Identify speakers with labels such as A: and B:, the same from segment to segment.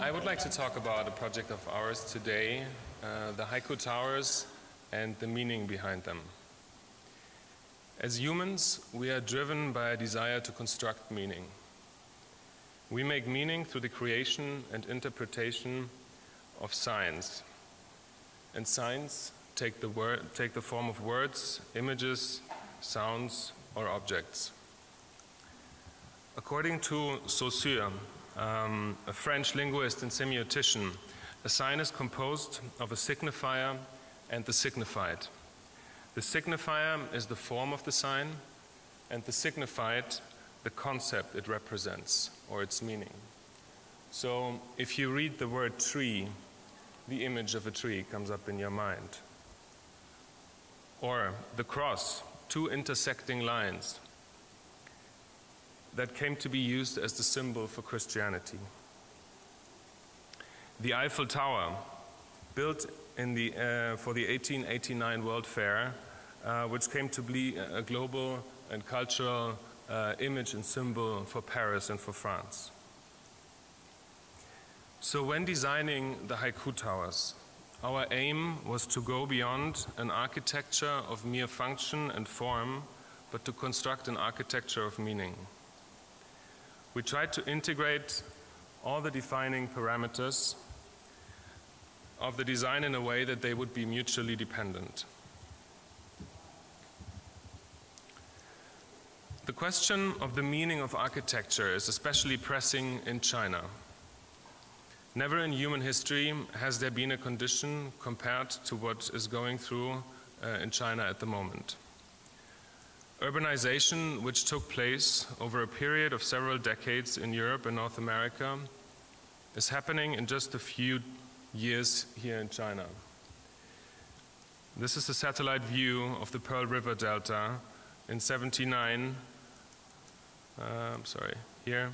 A: I would like to talk about a project of ours today, uh, the Haikou Towers and the meaning behind them. As humans, we are driven by a desire to construct meaning. We make meaning through the creation and interpretation of signs. And signs take the, word, take the form of words, images, sounds, or objects. According to Saussure, um, a French linguist and semiotician, a sign is composed of a signifier and the signified. The signifier is the form of the sign, and the signified, the concept it represents or its meaning. So, if you read the word tree, the image of a tree comes up in your mind. Or the cross, two intersecting lines that came to be used as the symbol for Christianity. The Eiffel Tower, built in the, uh, for the 1889 World Fair, uh, which came to be a global and cultural uh, image and symbol for Paris and for France. So, when designing the Haikou Towers, our aim was to go beyond an architecture of mere function and form, but to construct an architecture of meaning. We tried to integrate all the defining parameters of the design in a way that they would be mutually dependent. The question of the meaning of architecture is especially pressing in China. Never in human history has there been a condition compared to what is going through uh, in China at the moment. Urbanization, which took place over a period of several decades in Europe and North America, is happening in just a few years here in China. This is a satellite view of the Pearl River Delta in 79, uh, I'm sorry, here,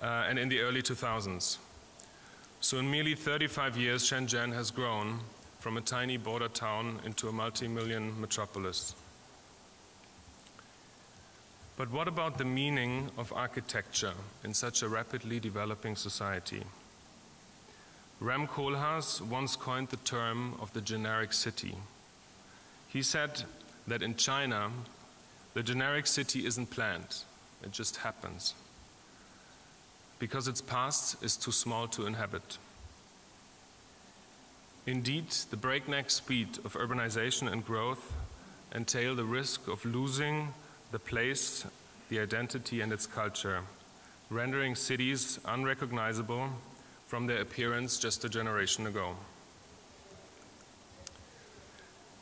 A: uh, and in the early 2000s. So, in merely 35 years, Shenzhen has grown from a tiny border town into a multi million metropolis. But what about the meaning of architecture in such a rapidly developing society? Rem Koolhaas once coined the term of the generic city. He said that in China, the generic city isn't planned, it just happens. Because its past is too small to inhabit. Indeed, the breakneck speed of urbanization and growth entail the risk of losing the place, the identity, and its culture, rendering cities unrecognizable from their appearance just a generation ago.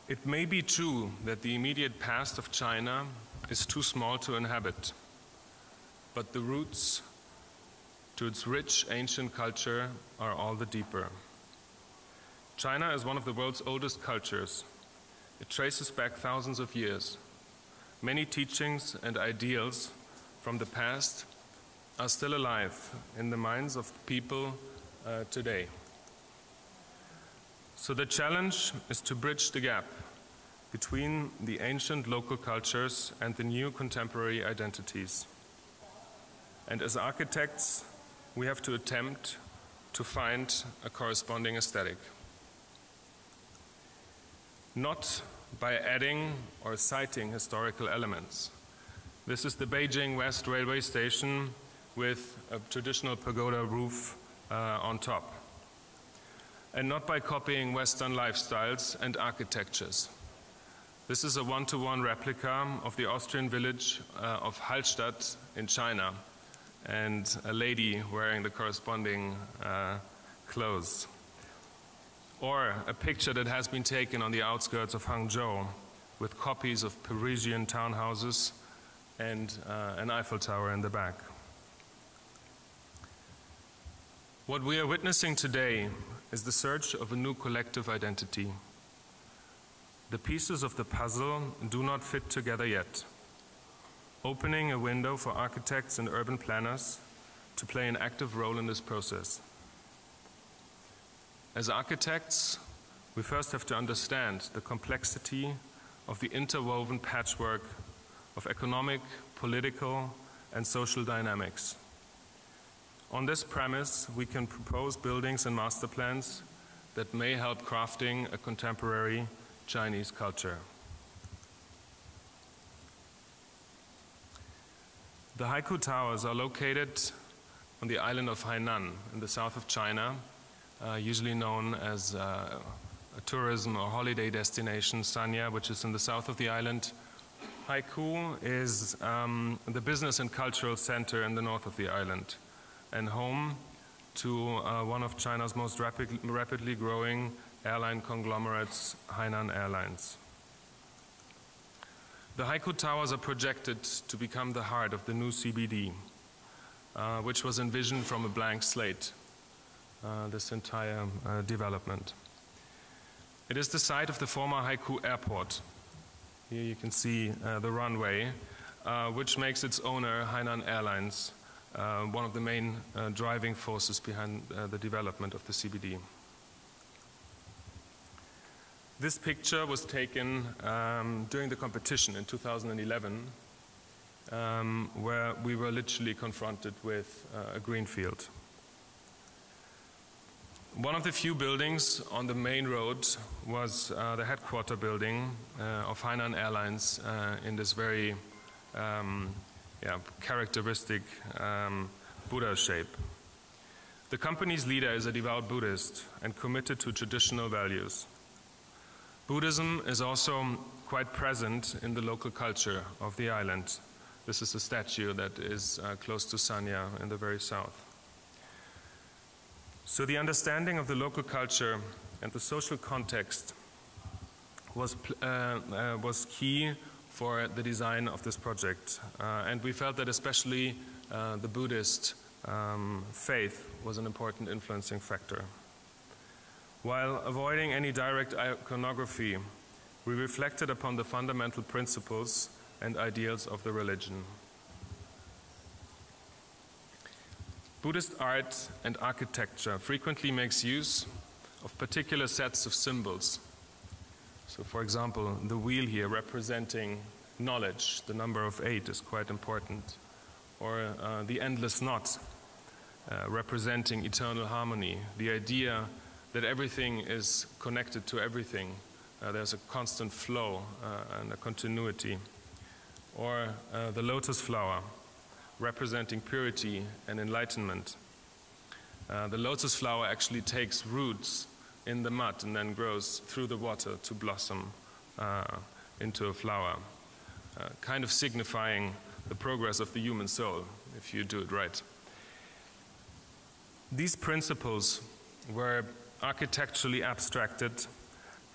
A: It may be true that the immediate past of China is too small to inhabit, but the roots to its rich ancient culture are all the deeper. China is one of the world's oldest cultures. It traces back thousands of years. Many teachings and ideals from the past are still alive in the minds of people uh, today. So the challenge is to bridge the gap between the ancient local cultures and the new contemporary identities. And as architects, we have to attempt to find a corresponding aesthetic. Not by adding or citing historical elements. This is the Beijing West Railway Station with a traditional pagoda roof uh, on top. And not by copying Western lifestyles and architectures. This is a one to one replica of the Austrian village uh, of Hallstatt in China, and a lady wearing the corresponding uh, clothes. Or a picture that has been taken on the outskirts of Hangzhou with copies of Parisian townhouses and uh, an Eiffel Tower in the back. What we are witnessing today is the search of a new collective identity. The pieces of the puzzle do not fit together yet, opening a window for architects and urban planners to play an active role in this process. As architects, we first have to understand the complexity of the interwoven patchwork of economic, political, and social dynamics. On this premise, we can propose buildings and master plans that may help crafting a contemporary Chinese culture. The Haikou Towers are located on the island of Hainan in the south of China, uh, usually known as uh, a tourism or holiday destination, Sanya, which is in the south of the island. Haikou is um, the business and cultural center in the north of the island and home to uh, one of China's most rapid, rapidly growing airline conglomerates, Hainan Airlines. The Haikou Towers are projected to become the heart of the new CBD, uh, which was envisioned from a blank slate, uh, this entire uh, development. It is the site of the former Haikou Airport. Here you can see uh, the runway, uh, which makes its owner, Hainan Airlines, one of the main driving forces behind the development of the CBD. This picture was taken um, during the competition in 2011, um, where we were literally confronted with uh, a greenfield. One of the few buildings on the main road was uh, the headquarter building uh, of Hainan Airlines uh, in this very um, yeah, characteristic um, Buddha shape. The company's leader is a devout Buddhist and committed to traditional values. Buddhism is also quite present in the local culture of the island. This is a statue that is uh, close to Sanya in the very south. So, the understanding of the local culture and the social context was, uh, uh, was key for the design of this project. Uh, and we felt that especially uh, the Buddhist um, faith was an important influencing factor. While avoiding any direct iconography, we reflected upon the fundamental principles and ideals of the religion. Buddhist art and architecture frequently makes use of particular sets of symbols so, for example, the wheel here representing knowledge, the number of eight is quite important. Or uh, the endless knot uh, representing eternal harmony, the idea that everything is connected to everything. Uh, there's a constant flow uh, and a continuity. Or uh, the lotus flower representing purity and enlightenment. Uh, the lotus flower actually takes roots in the mud and then grows through the water to blossom uh, into a flower, uh, kind of signifying the progress of the human soul if you do it right. These principles were architecturally abstracted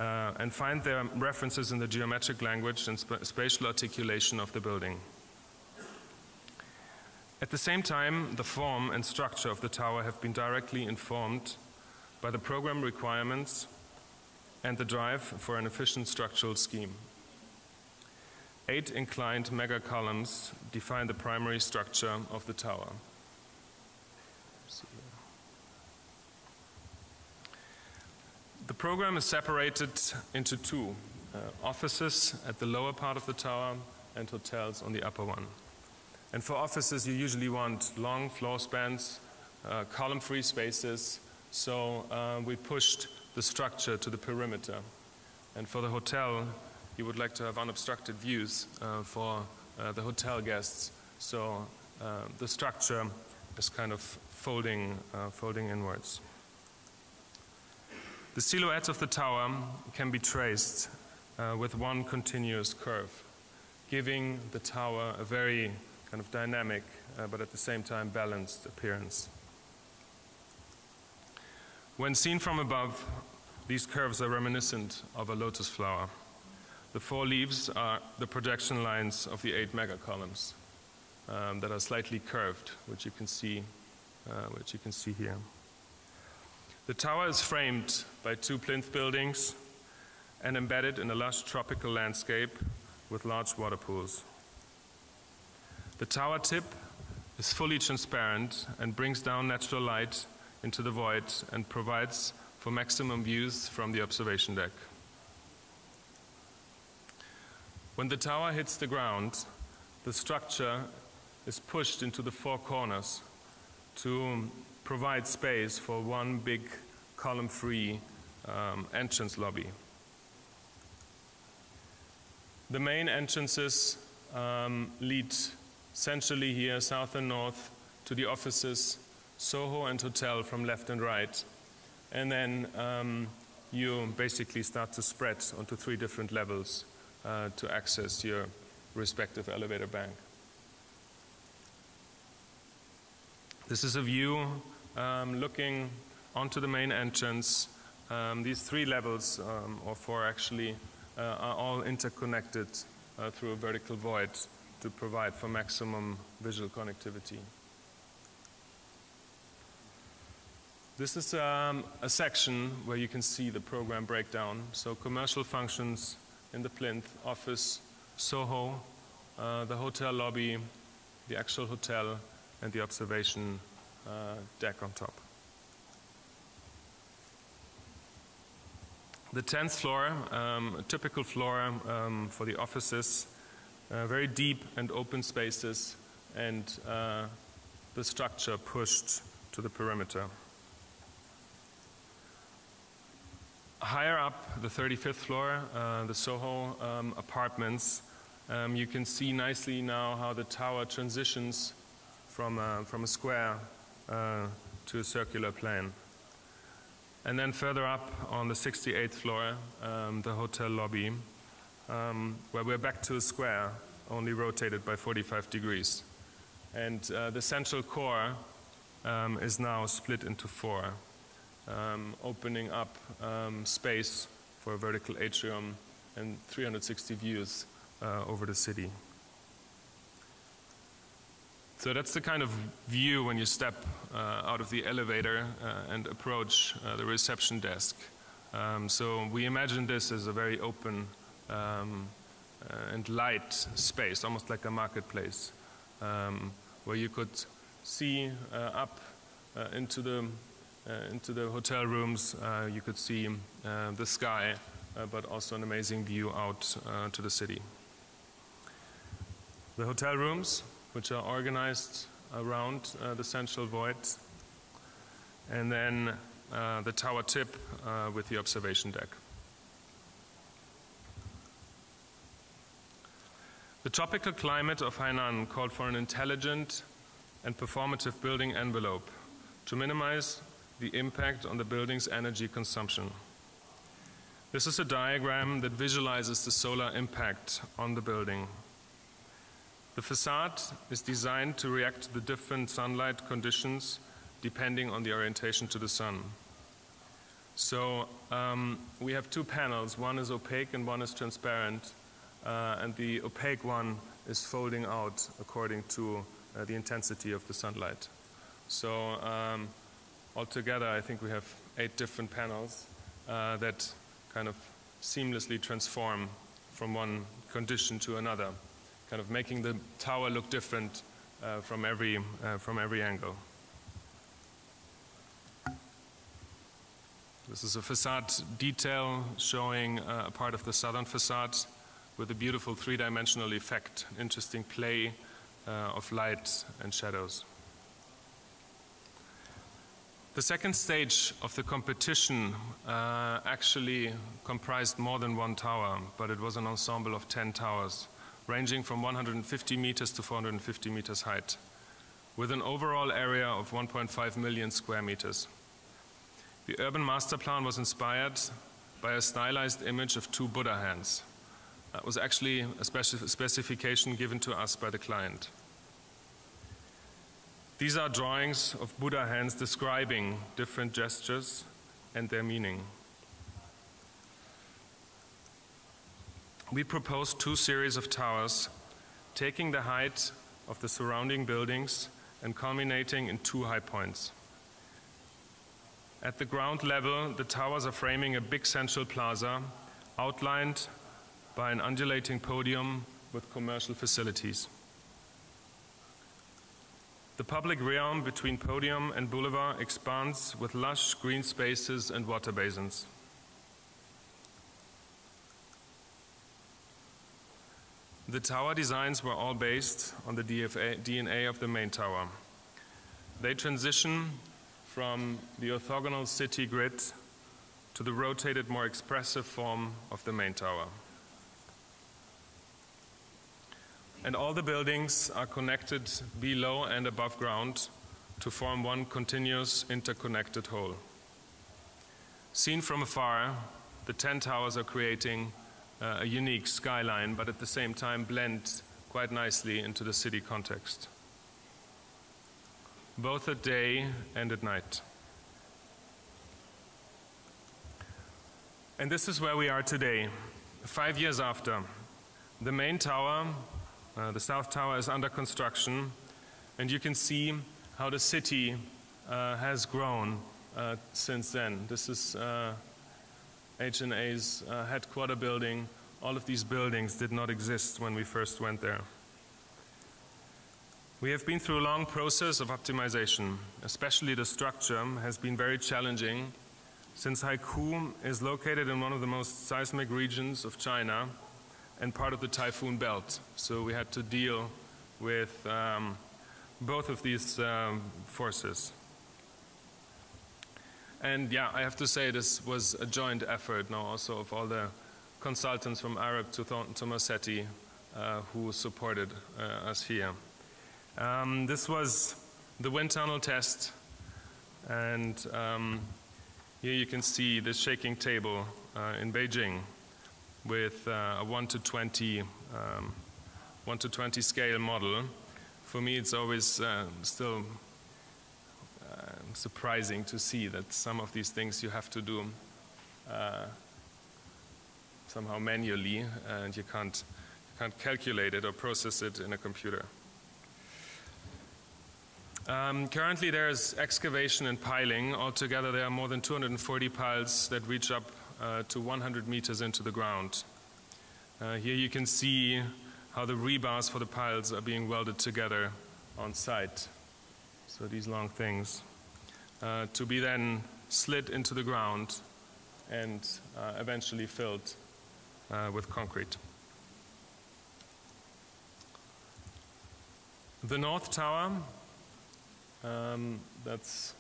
A: uh, and find their references in the geometric language and sp spatial articulation of the building. At the same time, the form and structure of the tower have been directly informed by the program requirements and the drive for an efficient structural scheme. Eight inclined mega columns define the primary structure of the tower. The program is separated into two uh, offices at the lower part of the tower and hotels on the upper one. And for offices, you usually want long floor spans, uh, column free spaces, so uh, we pushed the structure to the perimeter. And for the hotel, you would like to have unobstructed views uh, for uh, the hotel guests. So uh, the structure is kind of folding, uh, folding inwards. The silhouette of the tower can be traced uh, with one continuous curve, giving the tower a very kind of dynamic but at the same time balanced appearance. When seen from above, these curves are reminiscent of a lotus flower. The four leaves are the projection lines of the eight mega columns um, that are slightly curved, which you can see, uh, which you can see here. The tower is framed by two plinth buildings and embedded in a lush tropical landscape with large water pools. The tower tip is fully transparent and brings down natural light into the void and provides for maximum views from the observation deck. When the tower hits the ground, the structure is pushed into the four corners to provide space for one big column-free um, entrance lobby. The main entrances um, lead centrally here, south and north, to the offices, Soho and hotel from left and right. And then um, you basically start to spread onto three different levels uh, to access your respective elevator bank. This is a view um, looking onto the main entrance. Um, these three levels, um, or four actually, uh, are all interconnected uh, through a vertical void to provide for maximum visual connectivity. This is um, a section where you can see the program breakdown. So commercial functions in the plinth, office, Soho, uh, the hotel lobby, the actual hotel, and the observation uh, deck on top. The 10th floor, um, a typical floor um, for the offices, uh, very deep and open spaces, and uh, the structure pushed to the perimeter. Higher up, the 35th floor, uh, the Soho um, apartments, um, you can see nicely now how the tower transitions from a, from a square uh, to a circular plane. And then further up on the 68th floor, um, the hotel lobby, um, where we're back to a square, only rotated by 45 degrees. And uh, the central core um, is now split into four, um, opening up um, space for a vertical atrium and 360 views uh, over the city. So that's the kind of view when you step uh, out of the elevator uh, and approach uh, the reception desk. Um, so we imagine this as a very open um, uh, and light space, almost like a marketplace, um, where you could see uh, up uh, into the into the hotel rooms. you could see the sky, but also an amazing view out to the city. The hotel rooms which are organized around uh, the central void, and then uh, the tower tip uh, with the observation deck. The tropical climate of Hainan called for an intelligent and performative building envelope to minimize the impact on the building's energy consumption. This is a diagram that visualizes the solar impact on the building. The facade is designed to react to the different sunlight conditions depending on the orientation to the sun. So um, we have two panels, one is opaque and one is transparent, uh, and the opaque one is folding out according to uh, the intensity of the sunlight. So um, altogether I think we have eight different panels uh, that kind of seamlessly transform from one condition to another kind of making the tower look different uh, from, every, uh, from every angle. This is a facade detail showing uh, a part of the southern facade with a beautiful three-dimensional effect, interesting play uh, of light and shadows. The second stage of the competition uh, actually comprised more than one tower, but it was an ensemble of 10 towers ranging from 150 meters to 450 meters height, with an overall area of 1.5 million square meters. The urban master plan was inspired by a stylized image of two Buddha hands. That was actually a specif specification given to us by the client. These are drawings of Buddha hands describing different gestures and their meaning. we proposed two series of towers, taking the height of the surrounding buildings and culminating in two high points. At the ground level, the towers are framing a big central plaza outlined by an undulating podium with commercial facilities. The public realm between podium and boulevard expands with lush green spaces and water basins. The tower designs were all based on the DFA, DNA of the main tower. They transition from the orthogonal city grid to the rotated, more expressive form of the main tower. And all the buildings are connected below and above ground to form one continuous interconnected whole. Seen from afar, the 10 towers are creating uh, a unique skyline, but at the same time blend quite nicely into the city context, both at day and at night. And this is where we are today, five years after. The main tower, uh, the South Tower, is under construction, and you can see how the city uh, has grown uh, since then. This is uh, HNA's uh, headquarter building. All of these buildings did not exist when we first went there. We have been through a long process of optimization. Especially the structure has been very challenging since Haikou is located in one of the most seismic regions of China and part of the typhoon belt. So we had to deal with um, both of these um, forces. And yeah, I have to say this was a joint effort now also of all the consultants from Arup to Tomasetti uh, who supported uh, us here. Um, this was the wind tunnel test and um, here you can see the shaking table uh, in Beijing with uh, a 1 to 20 um, 1 to 20 scale model. For me it's always uh, still surprising to see that some of these things you have to do uh, somehow manually and you can't, you can't calculate it or process it in a computer. Um, currently there's excavation and piling. Altogether there are more than 240 piles that reach up uh, to 100 meters into the ground. Uh, here you can see how the rebars for the piles are being welded together on site. So these long things uh, to be then slid into the ground and uh, eventually filled uh, with concrete. The North Tower, um, that's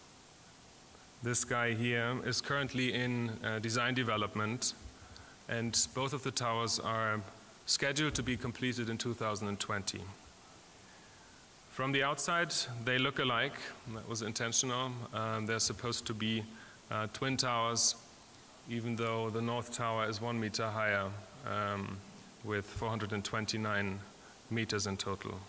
A: this guy here, is currently in uh, design development and both of the towers are scheduled to be completed in 2020. From the outside, they look alike. That was intentional. Um, they're supposed to be uh, twin towers, even though the North Tower is one meter higher um, with 429 meters in total.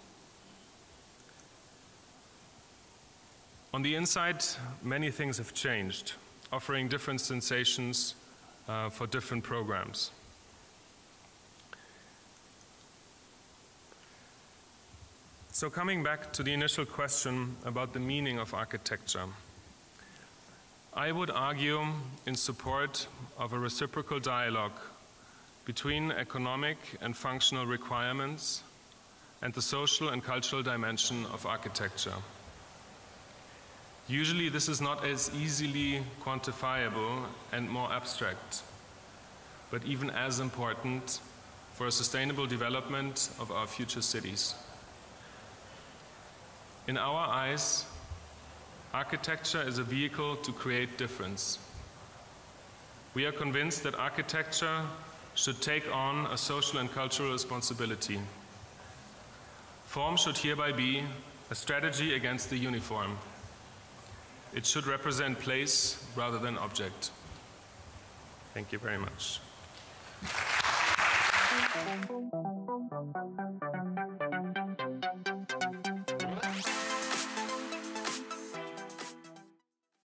A: On the inside, many things have changed, offering different sensations uh, for different programs. So coming back to the initial question about the meaning of architecture, I would argue in support of a reciprocal dialogue between economic and functional requirements and the social and cultural dimension of architecture. Usually this is not as easily quantifiable and more abstract, but even as important for a sustainable development of our future cities. In our eyes, architecture is a vehicle to create difference. We are convinced that architecture should take on a social and cultural responsibility. Form should hereby be a strategy against the uniform. It should represent place rather than object. Thank you very much.